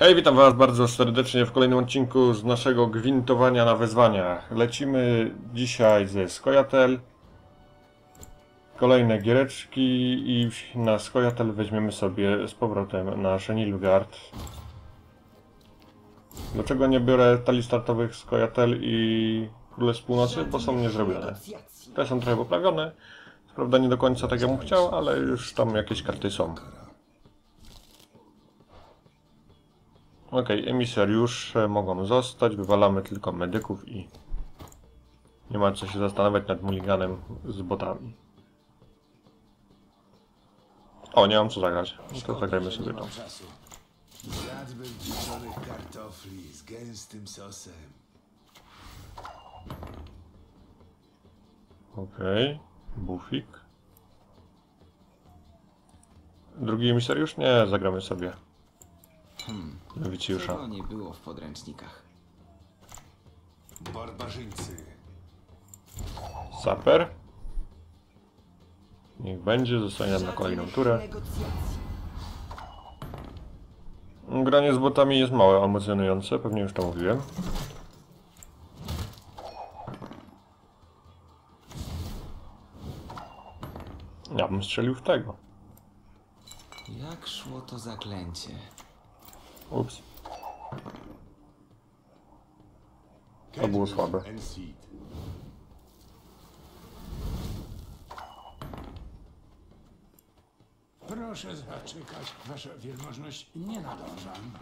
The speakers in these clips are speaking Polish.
Hej, witam was bardzo serdecznie w kolejnym odcinku z naszego gwintowania na wyzwaniach. Lecimy dzisiaj ze Skojatel. Kolejne giereczki i na Skojatel weźmiemy sobie z powrotem nasze Nilfgaard. Dlaczego nie biorę talii startowych Skojatel i Królestw Północy? Bo są niezrobione. Te są trochę poprawione. Prawda nie do końca tak jak bym chciał, ale już tam jakieś karty są. Okej, emisariusze mogą zostać, wywalamy tylko medyków i nie ma co się zastanawiać nad mulliganem z botami. O, nie mam co zagrać. To zagrajmy sobie to. czasu. Jadłbym pieczonych kartofli z gęstym sosem. Okej, bufik. Drugi emisariusz? Nie, zagramy sobie. Wicjusza. Czego nie było w podręcznikach? Barbarzyńcy. Saper. Niech będzie, zostanie nam na kolejną turę. Granie z botami jest mało emocjonujące, pewnie już to mówiłem. Ja bym strzelił w tego. Jak szło to zaklęcie? Ups. To było słabe. Proszę zaczekać, wasza wielmożność, nie nadążam.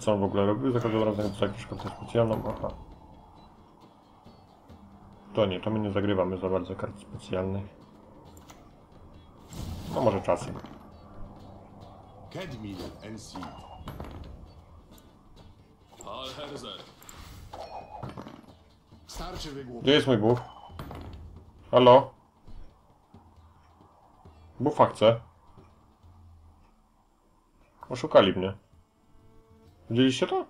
Co on w ogóle robił? Za każdym razem to jakąś kartę specjalną? Aha. To nie, to my nie zagrywamy za bardzo kart specjalnych. No może czasem. Kedmil Enseed. Starczy wygłup. Gdzie jest mój buff? Halo? Buffa chcę. Oszukali mnie. Widzieliście to?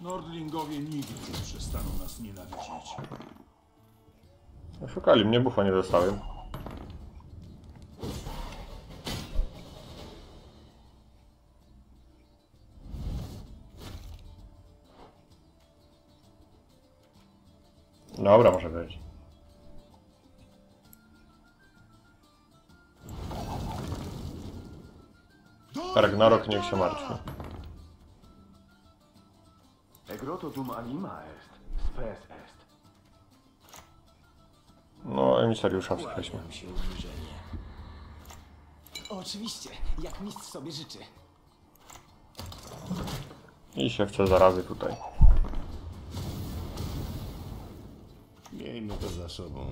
Nordlingowie nigdy nie przestaną nas nienawidzić. Oszukali mnie, buffa nie dostałem. Dobra, może być. Ragnarok niech się martwi. Egroto dum anima est, spes est. No, emisariusza użyżenie. Oczywiście, jak mistrz sobie życzy. I się chce zarazy tutaj. Miejmy to za sobą.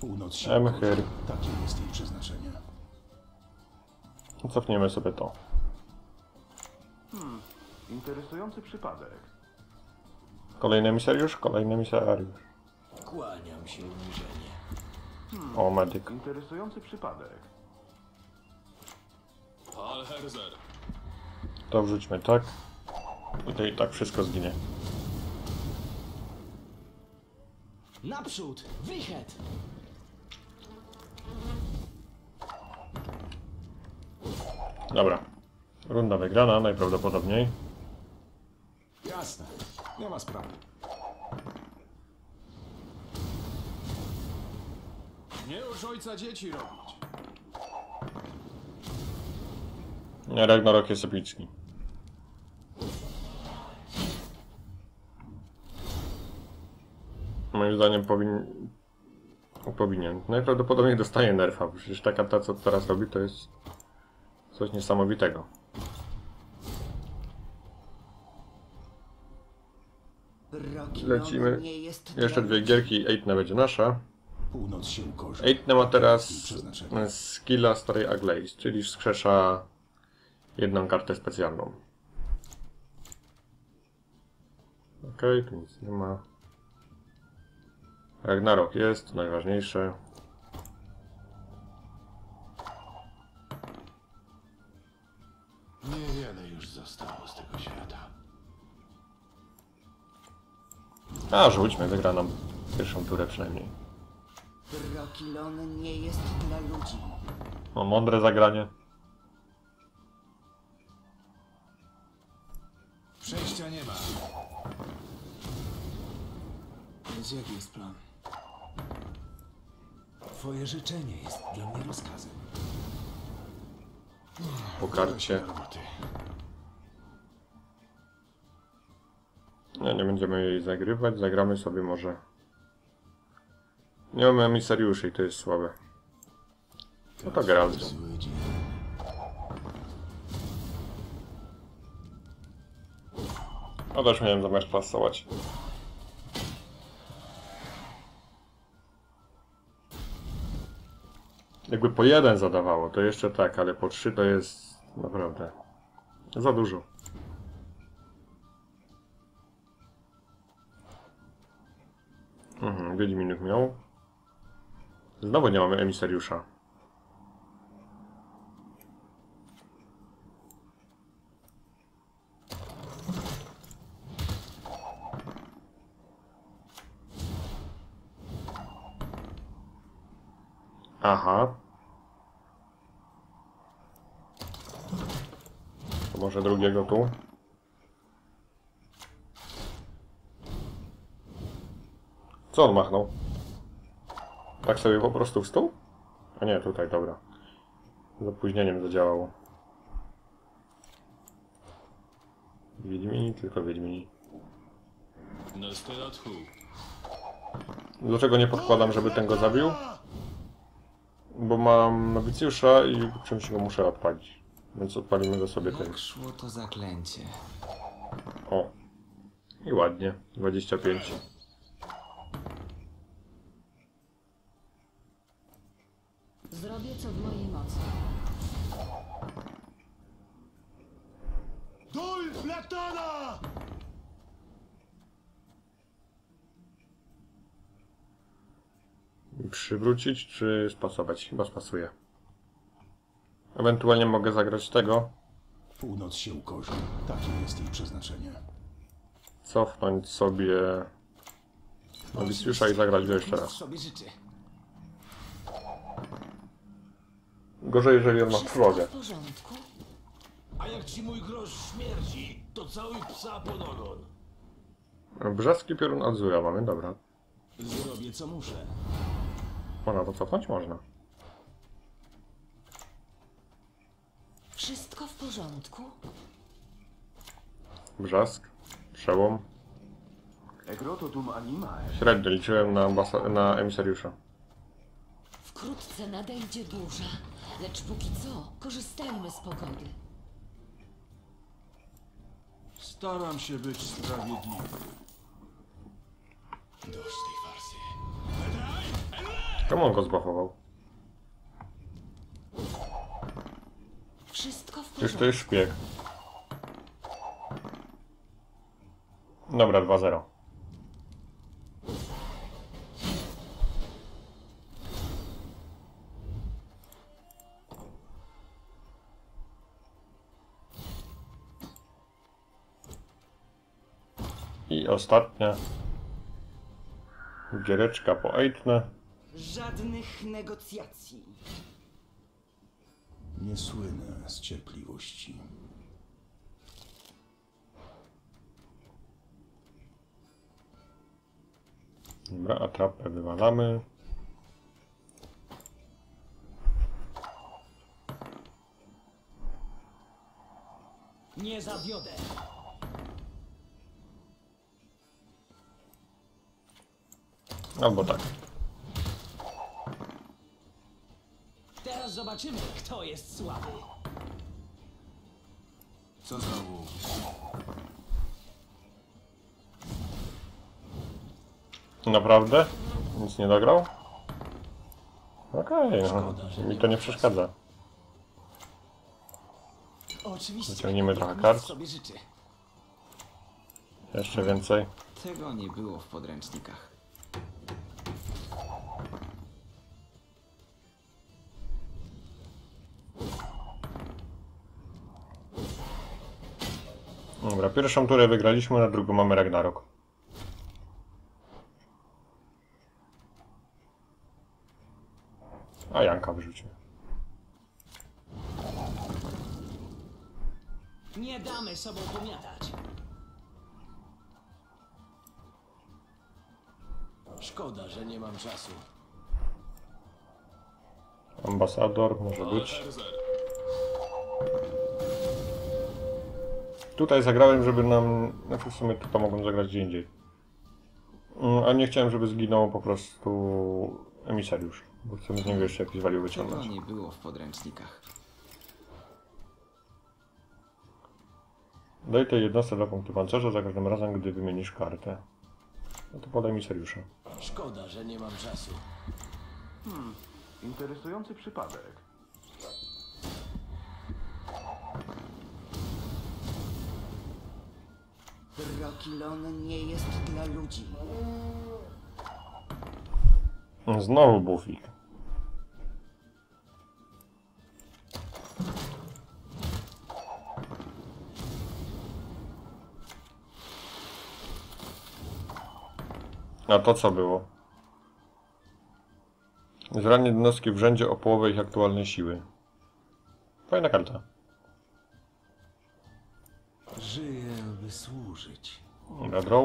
Północ się ukorzy. Takie jest jej przeznaczenie. Cofniemy sobie to. Interesujący przypadek. Kolejny emisariusz, kolejny emisariusz. Kłaniam się uniżenie. O, medyk. Interesujący przypadek. To wrzućmy tak. I to i tak wszystko zginie. Naprzód! Wychet! Dobra. Runda wygrana najprawdopodobniej. Jasne, nie ma sprawy. Nie już ojca dzieci robić. Nie, Ragnarok jest epicki. Moim zdaniem powin... powinien. Najprawdopodobniej dostaje nerfa. Przecież taka ta, co teraz robi, to jest coś niesamowitego. Lecimy. Jeszcze dwie gierki i Eitna będzie nasza. Eitna ma teraz skilla starej Aglaze, czyli wskrzesza jedną kartę specjalną. Okej, tu nic nie ma. Ragnarok jest, to najważniejsze. A, rzućmy, wygra nam pierwszą turę przynajmniej. Rokilon nie jest dla ludzi. O, mądre zagranie. Przejścia nie ma. Więc jaki jest plan? Twoje życzenie jest dla mnie rozkazem. Po karcie. Nie, nie będziemy jej zagrywać, zagramy sobie może. Nie mamy emisariuszy i to jest słabe. No to. Zły dzień. No też miałem zamiar pasować. Jakby po jeden zadawało, to jeszcze tak, ale po trzy to jest naprawdę za dużo. Wiedźminów miał. Znowu nie mamy emisariusza. Aha. To może drugiego tu? Co on machnął? Tak sobie po prostu w stół? A nie, tutaj, dobra. Z opóźnieniem zadziałało. Wiedźmini, tylko Wiedźmini. Dlaczego nie podkładam, żeby ten go zabił? Bo mam nowicjusza i czymś go muszę odpalić. Więc odpalimy go sobie. Jak szło to zaklęcie? O. I ładnie. 25. Zrobię co w mojej mocy. Dul Platona! Przywrócić czy spasować? Chyba spasuje. Ewentualnie mogę zagrać tego. Północ się ukorzy. Takie jest jej przeznaczenie. Cofnąć sobie nowicjusza i zagrać go jeszcze raz. sobie życzy. Gorzej, jeżeli on ma trwogę. w porządku? A jak ci mój grosz śmierci, to cały psa pod ogon. Brzeski piorun Azura mamy, dobra. Zrobię co muszę. Można to cofnąć? Można. Wszystko w porządku? Brzask. Przełom. Średnio liczyłem na, na emisariusza. Wkrótce nadejdzie burza, lecz póki co korzystajmy z pogody. Staram się być sprawiedliwy. Dość tej farsy. Czemu on go zbafował? Wszystko w Przecież to porządku. jest szpieg. Dobra, 2-0. Ostatnia giereczka po Eitne. Żadnych negocjacji. Nie słynę z cierpliwości. Dobra, atrapę wywalamy. Nie zawiodę. Albo tak. Teraz zobaczymy, kto jest słaby. Co znowu? Naprawdę? Nic nie dograł? Okej, no. Mi to nie przeszkadza. Oczywiście. Wyciągnijmy trochę kart. sobie życzy. Jeszcze więcej. Tego nie było w podręcznikach. Pierwszą turę wygraliśmy, na drugą mamy Ragnarok. A Janka wyrzucił. Nie damy sobą pomiatać. Szkoda, że nie mam czasu. Ambasador może być. Tutaj zagrałem, żeby nam... Znaczy w sumie tutaj mogłem zagrać gdzie indziej. Mm, A nie chciałem, żeby zginął po prostu emisariusz. Bo chcę z niego jeszcze jakiś Tego wyciągnąć. nie było w podręcznikach. Daj tej jednostce dwa punkty pancerza za każdym razem, gdy wymienisz kartę. No to podaj emisariusza. szkoda, że nie mam czasu. Interesujący przypadek. Rokilon nie jest dla ludzi. Znowu bufik. A to co było? Zranie jednostki w rzędzie o połowę ich aktualnej siły. Fajna karta. Żyję, by służyć. Dobra, draw.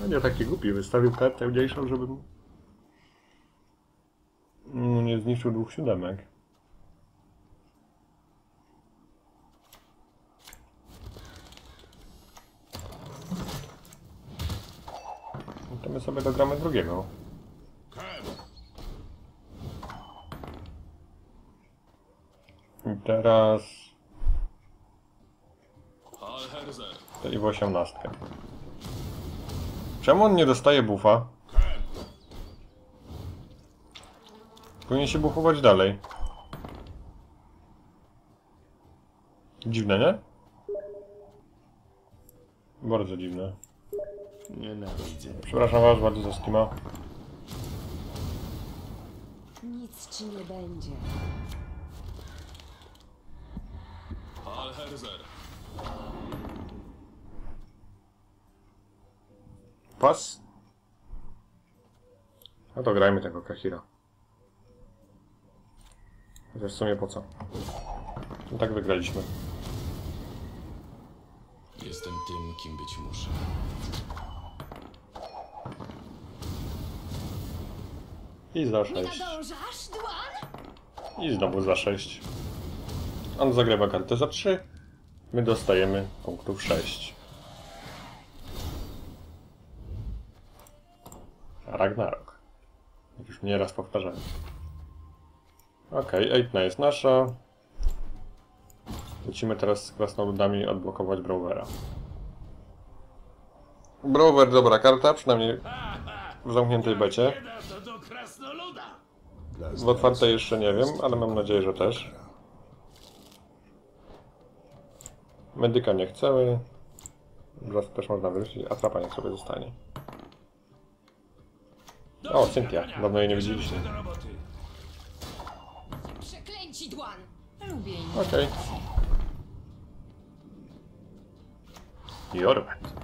No nie taki głupi, wystawił kartę mniejszą, żebym mu nie zniszczył dwóch siódemek. No to my sobie dogramy drugiego. Teraz... I w osiemnastkę. Czemu on nie dostaje buffa? Powinien się buffować dalej. Dziwne, nie? Bardzo dziwne. Nienawidzę. Przepraszam was bardzo za Steama. Nic ci nie będzie. Alherzer, Pas? No to grajmy tego Kahira. Chociaż w sumie po co? No tak wygraliśmy. jestem tym, kim być muszę. I za Nie 6. nadążasz, Dłan? I znowu za 6. On zagrywa kartę za 3. My dostajemy punktów 6. Ragnarok. Jak już mnie raz powtarzałem. Okej, okay, jest nasza. Lecimy teraz z krasnoludami odblokować Browera. Brower dobra karta, przynajmniej w zamkniętej becie. W otwartej jeszcze nie wiem, ale mam nadzieję, że też. Medyka nie chcemy. Zaraz też można wyrzucić, a trapa niech sobie zostanie. O, Cynthia. Dawno jej nie widzieliśmy. Przeklęci, Dłan! Lubię. Okej. Jorwet.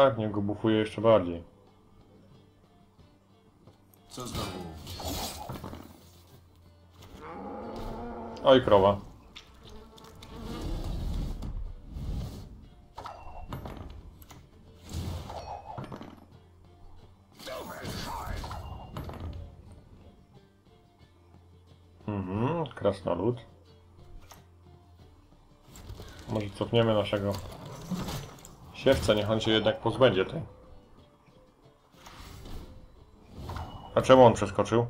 Tak, niech go bufuje jeszcze bardziej. Co znowu? Oj, krowa. Mhm, krasnolud. Może cofniemy naszego siewca, niech on się jednak pozbędzie tej. A czemu on przeskoczył?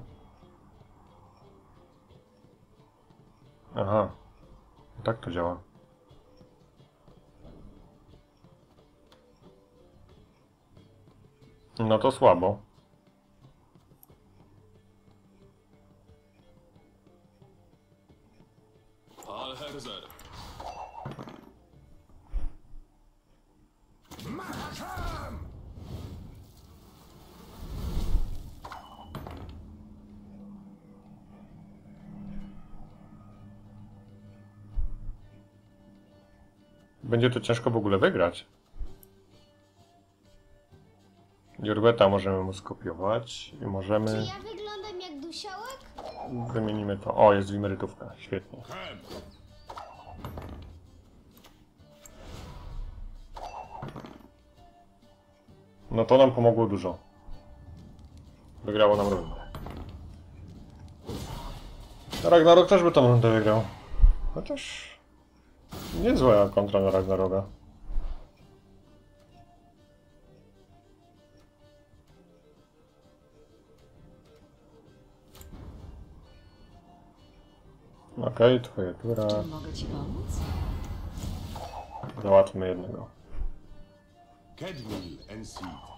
Aha. Tak to działa. No to słabo. Alherzer, Będzie to ciężko w ogóle wygrać. Jurbeta możemy mu skopiować i możemy... Ja wyglądam jak dusiołek? Wymienimy to. O, jest wimerytówka. Świetnie. No to nam pomogło dużo. Wygrało nam rundę. Ragnarok też by tą rundę wygrał. Chociaż... Niezła kontra na Ragnaroka. Okej, twoja tura. Czy mogę ci pomóc? Załatwmy jednego. Kedmil and Seed.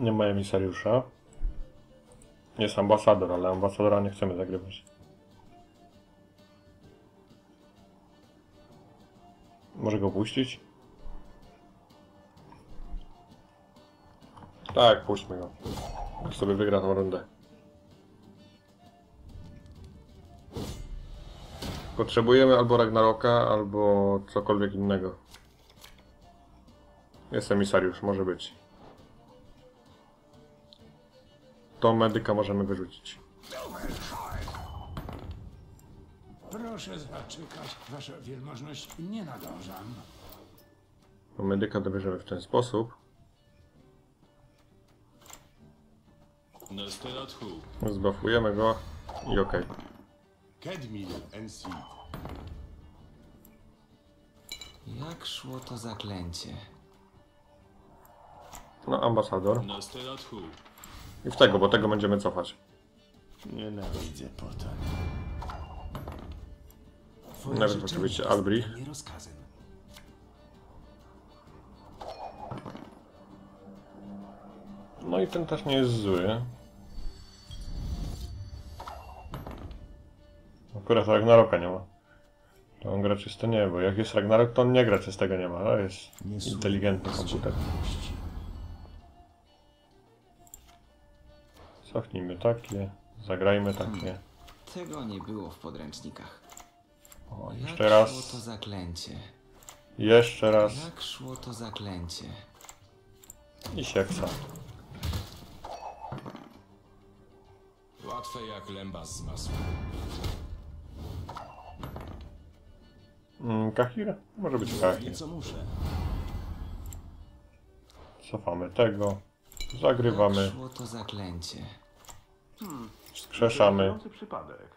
Nie ma emisariusza. Jest ambasador, ale ambasadora nie chcemy zagrywać. Może go puścić? Tak, puśćmy go. Niech sobie wygra tą rundę. Potrzebujemy albo Ragnaroka, albo cokolwiek innego. Jest emisariusz, może być. To medyka możemy wyrzucić. Proszę zaczekać, wasza wielmożność, nie nadążam. To medyka dobierzemy w ten sposób. Zbafujemy go i okej. Kedmil and Seed. Jak szło to zaklęcie? No, ambasador. I w tego, bo tego będziemy cofać. Nienawidzę potem. Najpierw oczywiście Albrich. No i ten też nie jest zły. Akurat Ragnaroka nie ma. To on gra czyste nie, bo jak jest Ragnarok, to on nie gra czystego nie ma. To jest inteligentny komputer. Cofnijmy takie, zagrajmy takie. Tego nie było w podręcznikach. O, Jak jeszcze szło raz, to zaklęcie? jeszcze raz Jak szło to zaklęcie? i sieksa. Łatwe jak lębas z masła. Mm, Kahir? Może być Kahir. Co muszę? Cofamy tego, zagrywamy, Jak szło to zaklęcie? wskrzeszamy. Interesujący przypadek.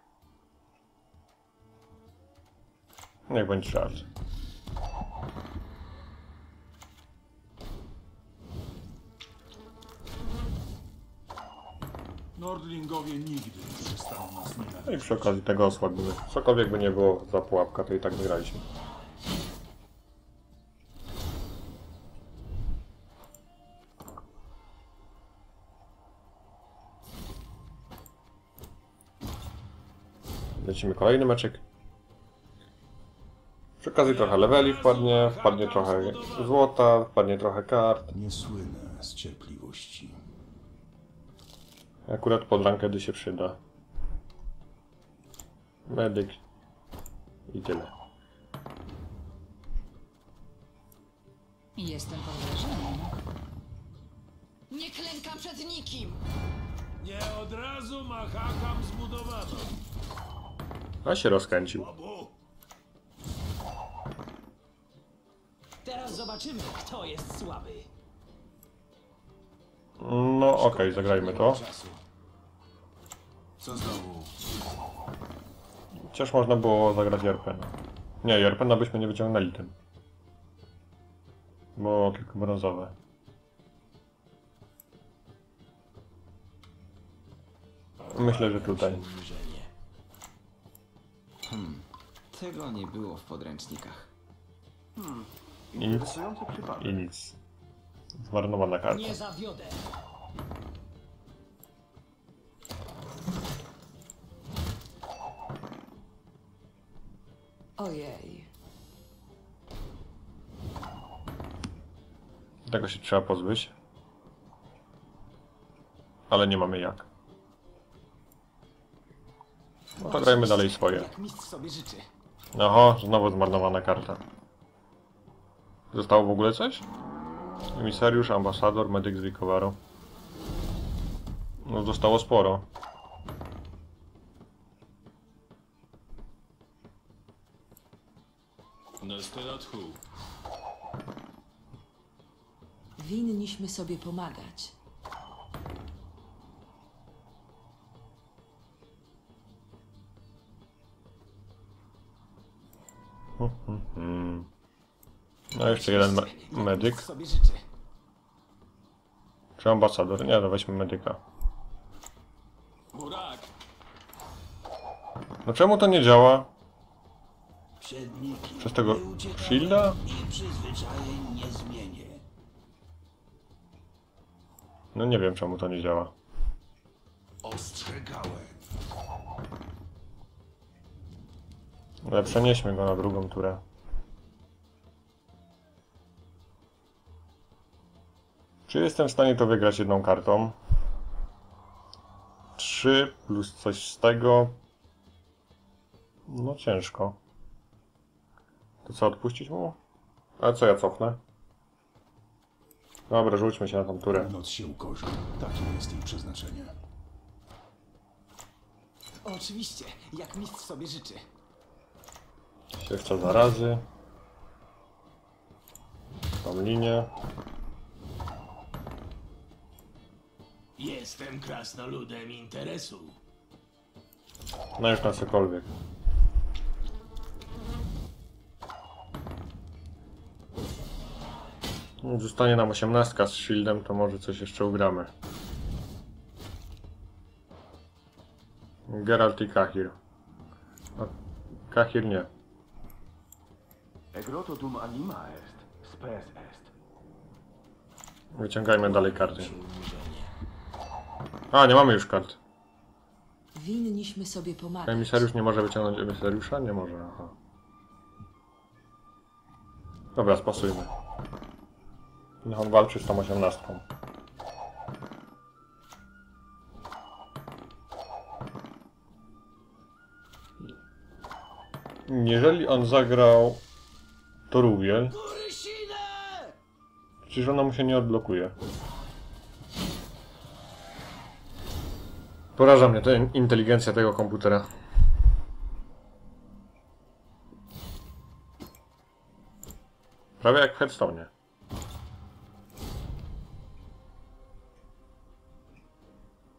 Niech będzie żart. Nordlingowie nigdy nie przestaną nas nienawidzić. No i przy okazji tego osłabimy. Cokolwiek by nie było za pułapka, to i tak wygraliśmy. Lecimy kolejny meczek. Przy okazji trochę leveli wpadnie, wpadnie trochę złota, wpadnie trochę kart. Nie słynę z cierpliwości. Akurat pod rankedy się przyda. Medyk. I tyle. Jestem pod wrażeniem. Nie klękam przed nikim! Nie od razu machakam zbudowano. A się rozkręcił. Teraz zobaczymy, kto jest słaby. No okej, zagrajmy to. Co znowu? Chociaż można było zagrać Jerpena. Nie, Jerpena byśmy nie wyciągnęli tym. Bo tylko brązowe. Myślę, że tutaj. Tego nie było w podręcznikach. I nic. I nic. Zmarnowana karta. Nie zawiodę. Ojej. Tego się trzeba pozbyć. Ale nie mamy jak. No to grajmy dalej swoje. Oho, znowu zmarnowana karta. Zostało w ogóle coś? Emisariusz, ambasador, medyk z Vicovaro. No zostało sporo. Winniśmy sobie pomagać. No jeszcze jeden me medyk. Czy ambasador? Nie, no weźmy medyka. No czemu to nie działa? Przez tego shielda? No nie wiem czemu to nie działa. Ostrzegałem. Ale przenieśmy go na drugą turę. Czy jestem w stanie to wygrać jedną kartą? 3 plus coś z tego. No ciężko. To co, odpuścić mu? A co ja cofnę? Dobra, rzućmy się na tą turę. Noc się ukorzy. Takie jest jej przeznaczenie. Oczywiście, jak mistrz sobie życzy. Siewca zarazy. Tą linię. Jestem krasnoludem interesu. No już na cokolwiek. Zostanie nam 18 z shieldem, to może coś jeszcze ugramy. Geralt i Kahir. A Kahir nie. Egroto dum anima est, spes est. Wyciągajmy dalej karty. A, nie mamy już kart. Winniśmy sobie pomagać. Emisariusz nie może wyciągnąć emisariusza? Nie może, aha. Dobra, spasujmy. Niech on walczy z tą osiemnastką. Jeżeli on zagrał Toruwiel, przecież ona mu się nie odblokuje. Poraża mnie ta in- inteligencja tego komputera. Prawie jak w Headstone.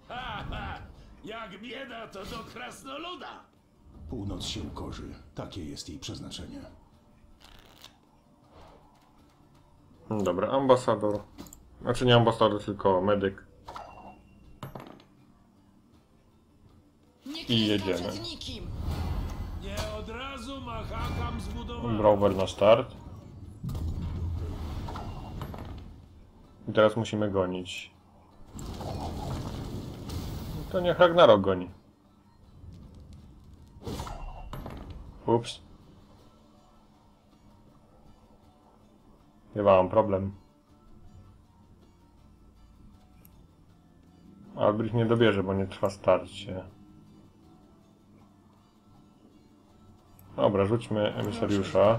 Ha, ha! Jak bieda to do krasnoluda! Północ się ukorzy. Takie jest jej przeznaczenie. Dobra, ambasador. Znaczy nie ambasador, tylko medyk. I jedziemy. Nie od razu machakam zbudowany. Brower na start. I teraz musimy gonić. To niech Ragnarok goni. Ups. Chyba mam problem. Albrecht nie dobierze, bo nie trwa starcie. Dobra, rzućmy emisariusza.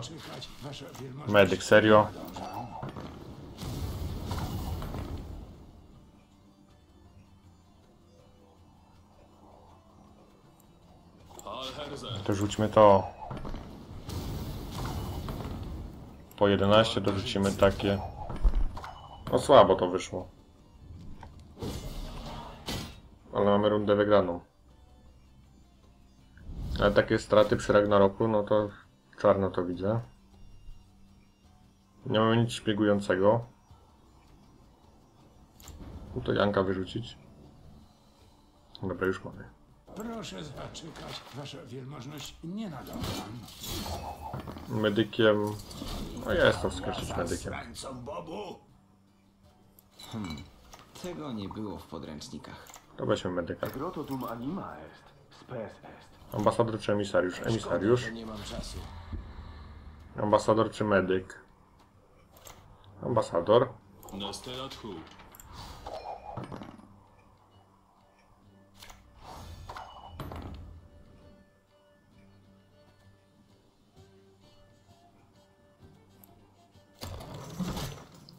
Medyk, serio? To rzućmy to. Po 11 dorzucimy takie. No słabo to wyszło. Ale mamy rundę wygraną. Ale takie straty przy Ragnaroku, no to czarno to widzę. Nie mamy nic szpiegującego. No to Janka wyrzucić. Dobra, już mamy. Proszę zaczekać, wasza wielmożność nie nadążam. Medykiem. No ja jestem wskoczyć medykiem. Bobu! Tego nie było w podręcznikach. To weźmy medyka. Anima est, spes est. Ambasador czy emisariusz? Emisariusz. Nie mam czasu. Ambasador czy medyk? Ambasador. Nostelathu.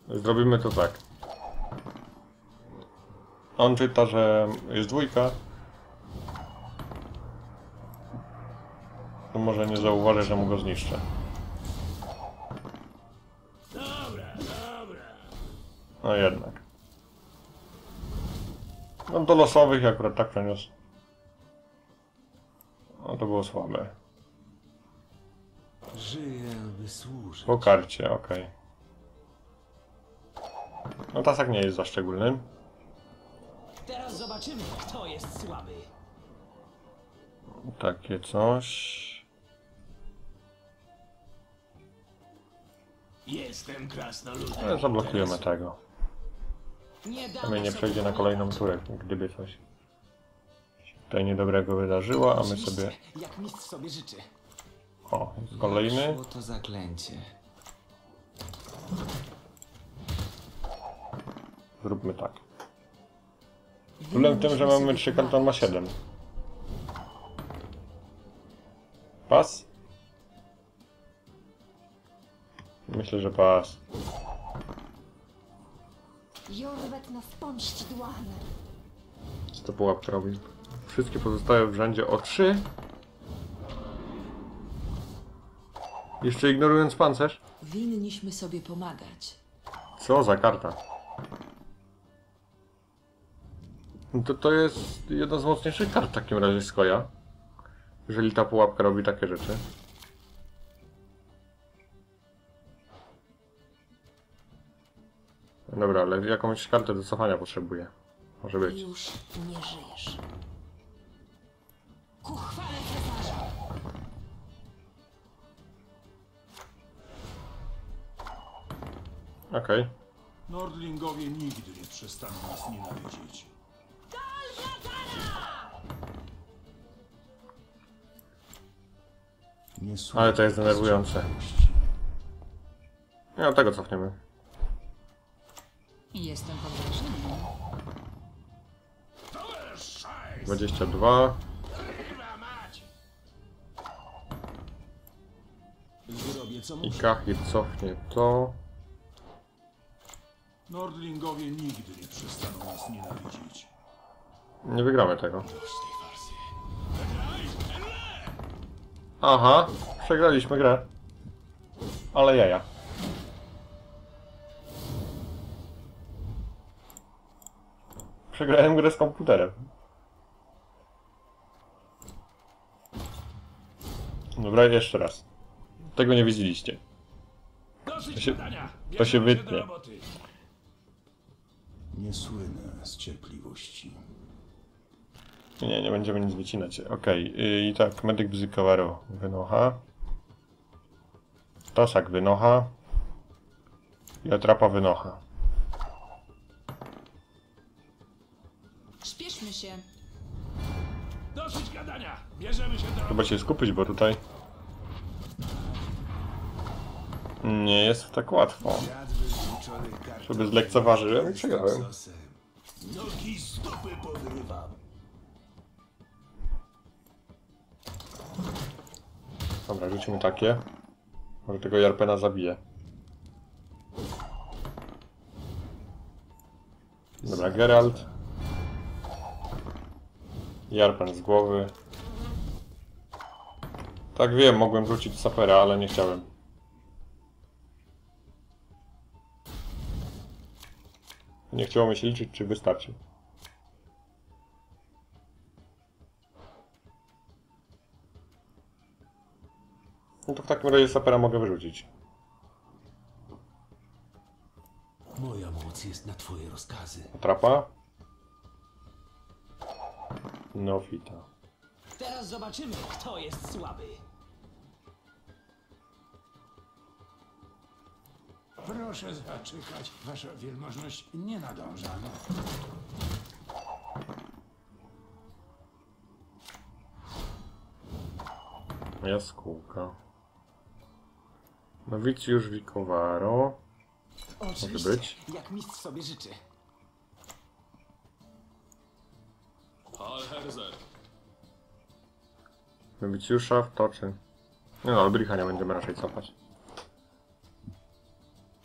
Zrobimy to tak. On czyta, że jest dwójka. To może nie zauważy, że mu go zniszczę. Dobra, dobra. No jednak. No do losowych akurat tak przeniósł. No to było słabe. Żyję, by służyć. Po karcie, okej. No tasak nie jest za szczególny. Teraz zobaczymy, kto jest słaby. Takie coś. Jestem krasnoludem. Ale zablokujemy Teraz- tego. Nie dam Przynajmniej nie przejdzie na kolejną turę, gdyby coś tutaj niedobrego wydarzyło, a my sobie... Jak mistrz sobie życzy. O, jest kolejny. To zaklęcie. Zróbmy tak. Problem w tym, że mamy 3 karty, on ma 7. Pas? Myślę, że pas. Jorwet. Co to pułapka robi? Wszystkie pozostałe w rzędzie o 3. Jeszcze ignorując pancerz? Winniśmy sobie pomagać. Co za karta? To, to jest jedna z mocniejszych kart w takim razie Skoja. Jeżeli ta pułapka robi takie rzeczy. Dobra, ale jakąś kartę do cofania potrzebuję. Może być. Już nie żyjesz. Ku chwale Cezarza! Okej. Nordlingowie nigdy nie przestaną nas nienawidzić. Nie Ale to jest denerwujące. Nie, od tego cofniemy. Jestem pod wrażeniem. 22. Zrobię co I. Kahir cofnie to. Nordlingowie nigdy nie przestaną nas nienawidzić. Nie wygramy tego. Aha, przegraliśmy grę. Ale jaja. Przegrałem grę z komputerem. Dobra, jeszcze raz. Tego nie widzieliście. To się- to się wytnie. Nie słynę z cierpliwości. Nie, nie będziemy nic wycinać. Okej, y, i tak, medyk bzykowaro wynocha. Tasak wynocha. I atrapa wynocha. Śpieszmy się. Dosyć gadania. Bierzemy się do. Trzeba się skupić, bo tutaj nie jest tak łatwo. Żeby zlekceważyłem i przegrałem. sosem. Nogi stopy podrywam. Dobra, rzucimy takie. Może tego Jarpena zabije. Dobra, Geralt. Jarpen z głowy. Tak wiem, mogłem rzucić sapera, ale nie chciałem. Nie chciało mi się liczyć, czy wystarczy. No to w takim razie sapera mogę wyrzucić. Moja moc jest na twoje rozkazy. Atrapa. No fita. Teraz zobaczymy, kto jest słaby. Proszę zaczekać, wasza wielmożność nie nadąża. Jaskółka. Nowicjusz Wikowaro. Oczywiście, być. jak mistrz sobie życzy. Nowicjusza wtoczy. Nie no, Albricha nie będziemy raczej cofać.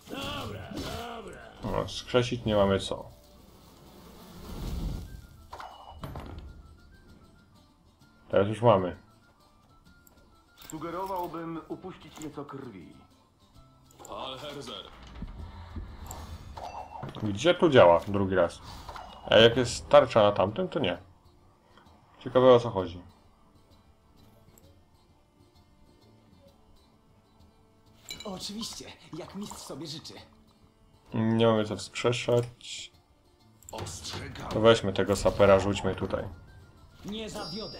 Dobra, dobra. No, skrzesić nie mamy co. Teraz już mamy. Sugerowałbym upuścić nieco krwi. Alherzer. Gdzie tu działa drugi raz? A jak jest tarcza na tamtym, to nie. Ciekawe o co chodzi. Oczywiście, jak mistrz sobie życzy. Nie mamy co wskrzeszać. To weźmy tego sapera, rzućmy tutaj. Nie zawiodę.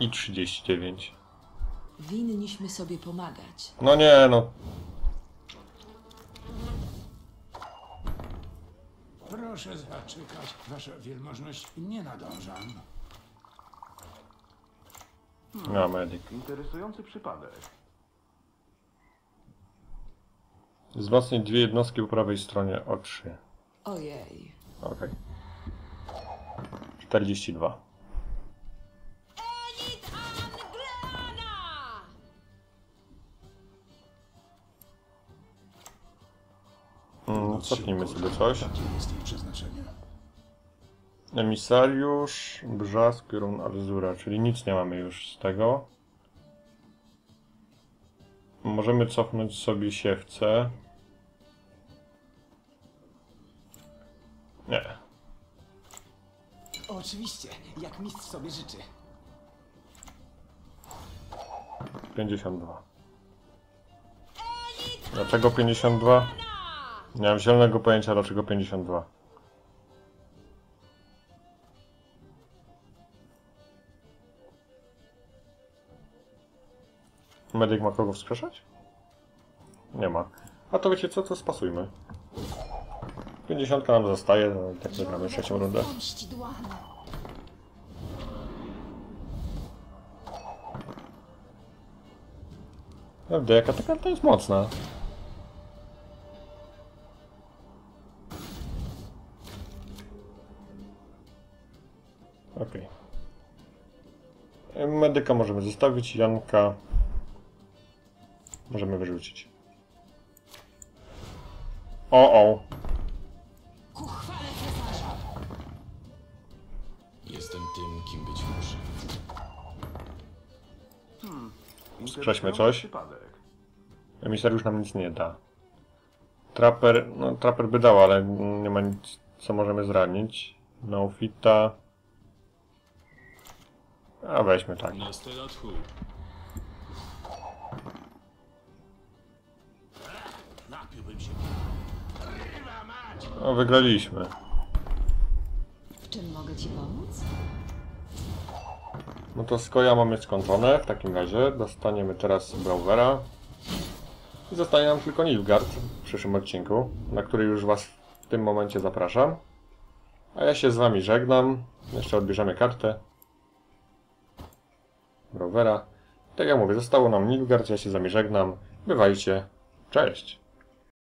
I 39. Winniśmy sobie pomagać. No nie, no. Proszę zaczekać, wasza wielmożność, nie nadążam. No, medyk. Interesujący przypadek. Wzmocnić dwie jednostki po prawej stronie o 3. Ojej. Okej. 42. Mm, cofnijmy sobie coś. Emisariusz, Brzask, Run Arzura, czyli nic nie mamy już z tego. Możemy cofnąć sobie siewce. Nie. Oczywiście, jak mistrz sobie życzy. 52. Dlaczego 52? Nie mam zielonego pojęcia dlaczego 52. Medyk ma kogo wskrzeszać? Nie ma. A to wiecie co, to spasujmy. 50 nam zostaje, no i tak wygramy trzecią rundę. Naprawdę, jaka ta karta jest mocna. Okej. Medyka możemy zostawić, Janka możemy wyrzucić. O, o. Ku chwale cesarza! Jestem tym, kim być muszę. Interesujący coś. Przypadek. Emisariusz nam nic nie da. Trapper, no Trapper by dał, ale nie ma nic, co możemy zranić. Neofita. A weźmy tak. No, wygraliśmy. W czym mogę ci pomóc? No to skoja mamy skończone. W takim razie dostaniemy teraz Browera. I zostanie nam tylko Nilfgaard w przyszłym odcinku, na który już Was w tym momencie zapraszam. A ja się z Wami żegnam. Jeszcze odbierzemy kartę. Browera. Tak jak mówię, zostało nam Nilfgaard, ja się z Wami żegnam. Bywajcie. Cześć.